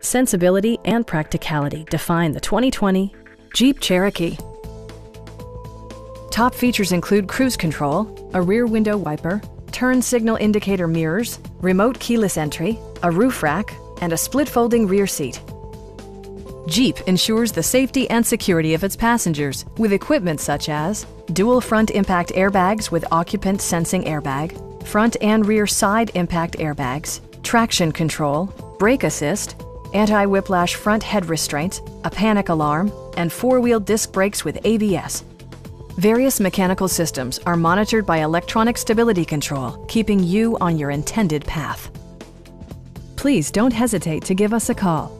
Sensibility and practicality define the 2020 Jeep Cherokee. Top features include cruise control, a rear window wiper, turn signal indicator mirrors, remote keyless entry, a roof rack, and a split folding rear seat. Jeep ensures the safety and security of its passengers with equipment such as dual front impact airbags with occupant sensing airbag, front and rear side impact airbags, traction control, brake assist, anti-whiplash front head restraints, a panic alarm, and four-wheel disc brakes with ABS. Various mechanical systems are monitored by electronic stability control, keeping you on your intended path. Please don't hesitate to give us a call